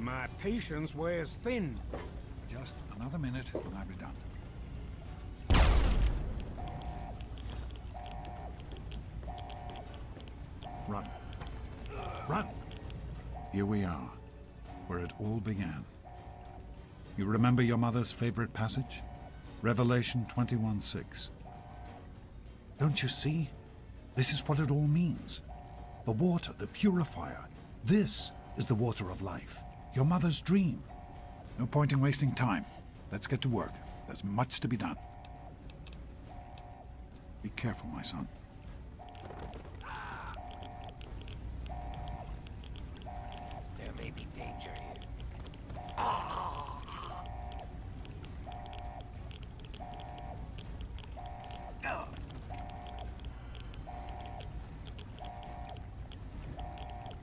My patience wears thin. Just another minute and I'll be done. Run. Run! Here we are, where it all began. You remember your mother's favorite passage? Revelation 21:6. Don't you see? This is what it all means. The water, the purifier. This is the water of life. Your mother's dream. No point in wasting time. Let's get to work. There's much to be done. Be careful, my son. There may be danger.